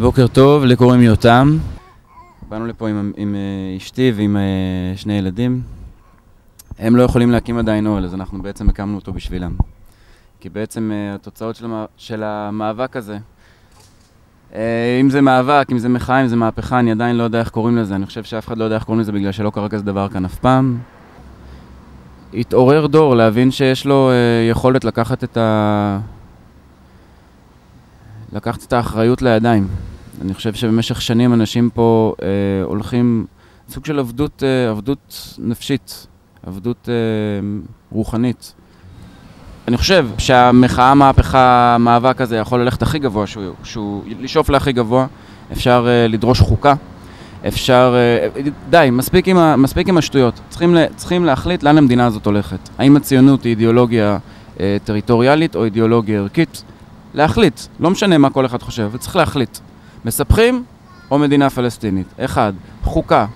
בוקר טוב, לי קוראים יותם. באנו לפה עם, עם אה, אשתי ועם אה, שני ילדים. הם לא יכולים להקים עדיין אוהל, אז אנחנו בעצם הקמנו אותו בשבילם. כי בעצם אה, התוצאות של. של המאבק הזה, אם זה מאבק, אם זה מחאה, אם זה מהפכה, אני עדיין לא יודע איך קוראים לזה. אני חושב שאף אחד לא יודע איך קוראים לזה בגלל שלא קרה כזה דבר כאן אף פעם. התעורר דור להבין שיש לו יכולת לקחת את ה... לקחת את האחריות לידיים. אני חושב שבמשך שנים אנשים פה אה, הולכים, סוג של עבדות, אה, עבדות נפשית, עבדות אה, רוחנית. אני חושב שהמחאה, המהפכה, המאבק הזה יכול ללכת הכי גבוה שהוא, שהוא לשאוף להכי גבוה, אפשר אה, לדרוש חוקה, אפשר... אה, די, מספיק עם, ה, מספיק עם השטויות. צריכים, צריכים להחליט לאן המדינה הזאת הולכת. האם הציונות היא אידיאולוגיה אה, טריטוריאלית או אידיאולוגיה ערכית? להחליט, לא משנה מה כל אחד חושב, צריך להחליט. מספחים או מדינה פלסטינית? אחד, חוקה.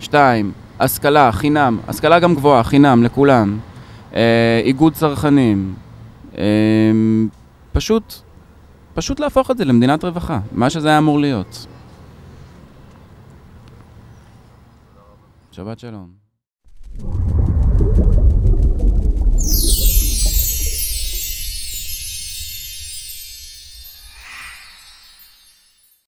שתיים, השכלה, חינם. השכלה גם גבוהה, חינם, לכולם. אה, איגוד צרכנים. אה, פשוט, פשוט להפוך את זה למדינת רווחה, מה שזה היה אמור להיות. שבת שלום.